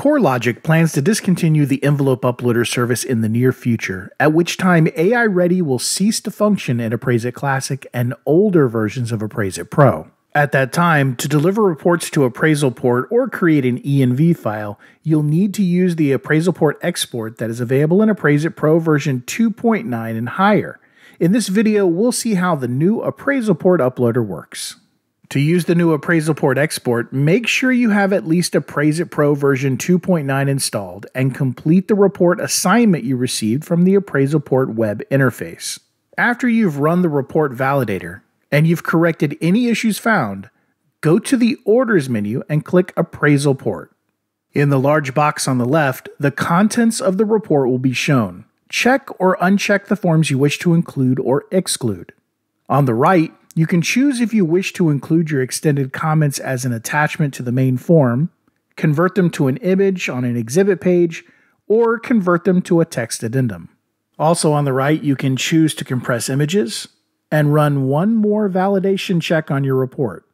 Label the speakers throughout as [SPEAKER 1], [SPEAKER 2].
[SPEAKER 1] CoreLogic plans to discontinue the envelope uploader service in the near future, at which time AI Ready will cease to function in Appraise-It Classic and older versions of Appraise-It Pro. At that time, to deliver reports to Appraisalport or create an ENV file, you'll need to use the Appraisalport export that is available in Appraise-It Pro version 2.9 and higher. In this video, we'll see how the new Appraisalport uploader works. To use the new Appraisalport export, make sure you have at least Appraise-It Pro version 2.9 installed and complete the report assignment you received from the Appraisalport web interface. After you've run the report validator, and you've corrected any issues found, go to the Orders menu and click Appraisalport. In the large box on the left, the contents of the report will be shown. Check or uncheck the forms you wish to include or exclude. On the right, you can choose if you wish to include your extended comments as an attachment to the main form, convert them to an image on an exhibit page, or convert them to a text addendum. Also on the right, you can choose to compress images, and run one more validation check on your report.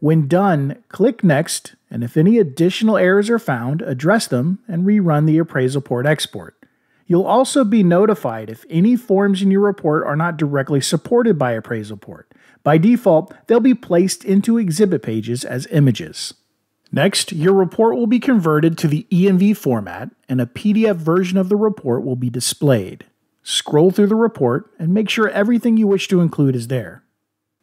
[SPEAKER 1] When done, click Next, and if any additional errors are found, address them and rerun the Appraisalport export. You'll also be notified if any forms in your report are not directly supported by Appraisalport. By default, they'll be placed into exhibit pages as images. Next, your report will be converted to the ENV format, and a PDF version of the report will be displayed. Scroll through the report and make sure everything you wish to include is there.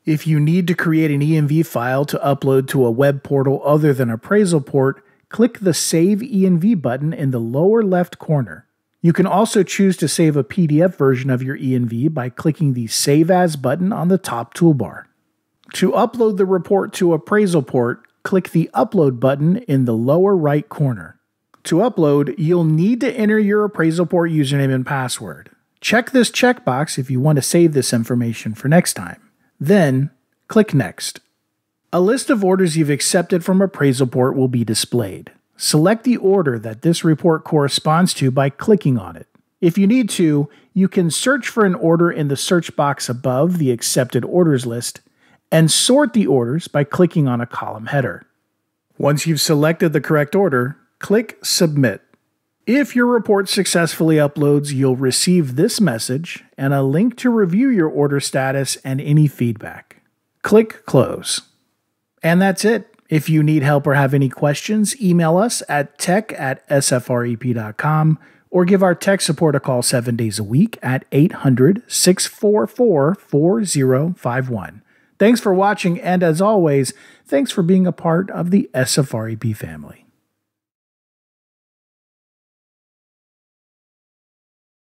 [SPEAKER 1] If you need to create an ENV file to upload to a web portal other than Appraisalport, click the Save ENV button in the lower left corner. You can also choose to save a PDF version of your ENV by clicking the Save As button on the top toolbar. To upload the report to Appraisalport, click the Upload button in the lower right corner. To upload, you'll need to enter your Appraisalport username and password. Check this checkbox if you want to save this information for next time. Then, click Next. A list of orders you've accepted from Appraisalport will be displayed. Select the order that this report corresponds to by clicking on it. If you need to, you can search for an order in the search box above the accepted orders list and sort the orders by clicking on a column header. Once you've selected the correct order, click Submit. If your report successfully uploads, you'll receive this message and a link to review your order status and any feedback. Click Close. And that's it. If you need help or have any questions, email us at tech at sfrep.com or give our tech support a call seven days a week at 800 644 4051. Thanks for watching, and as always, thanks for being a part of the SFREP family.